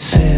porque